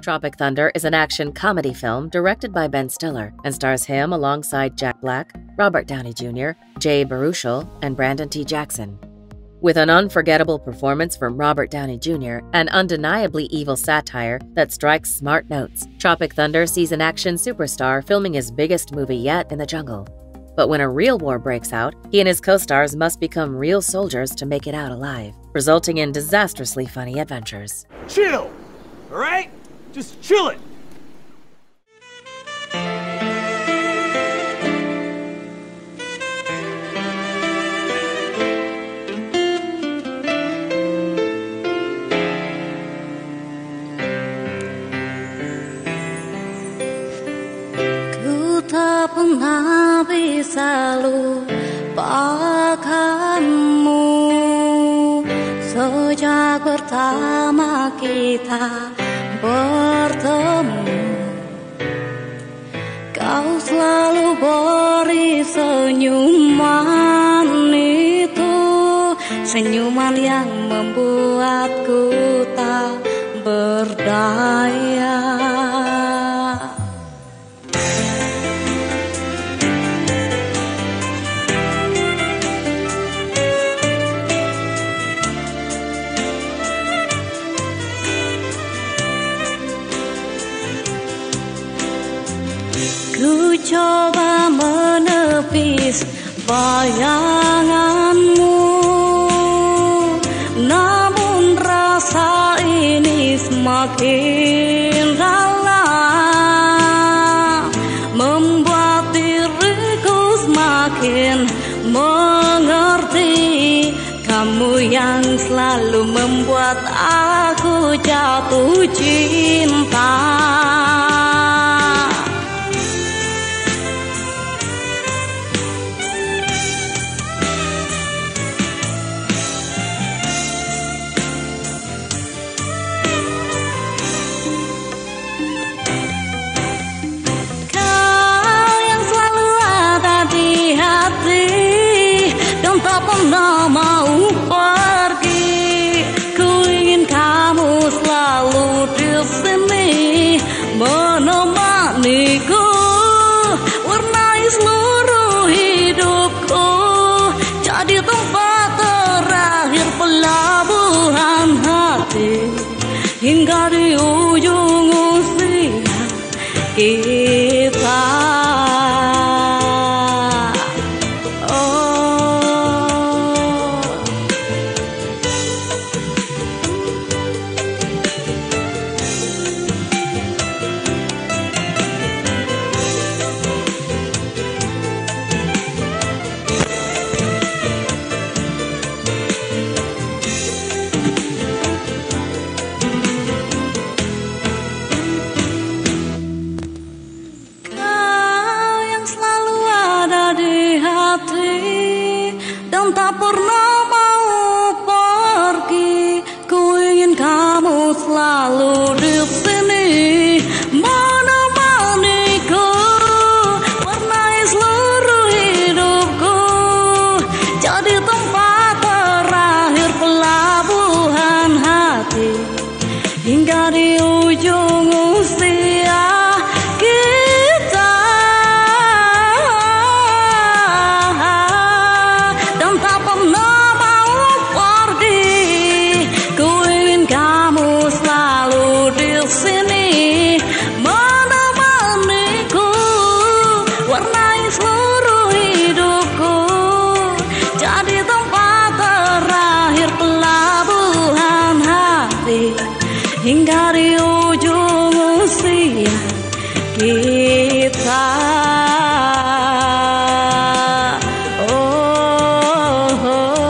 Tropic Thunder is an action comedy film directed by Ben Stiller and stars him alongside Jack Black, Robert Downey Jr., Jay Baruchel, and Brandon T. Jackson. With an unforgettable performance from Robert Downey Jr. and undeniably evil satire that strikes smart notes, Tropic Thunder sees an action superstar filming his biggest movie yet in the jungle. But when a real war breaks out, he and his co stars must become real soldiers to make it out alive, resulting in disastrously funny adventures. Chill! Alright? Just chill it! Ku tak pernah bisa lupakanmu Sejak pertama kita bertemu. Kau selalu beri senyuman itu Senyuman yang membuatku tak berdaya Ku coba menepis bayanganmu. Namun rasa ini semakin dalam Membuat diriku semakin mengerti Kamu yang selalu membuat aku jatuh cinta pernah mau pergi Ku ingin kamu selalu di sini Menemaniku Warnai seluruh hidupku. Jadi tempat terakhir pelabuhan hati Hingga di ujung usia kita dan tak pernah mau pergi. Ku ingin kamu selalu di sini kita oh, oh.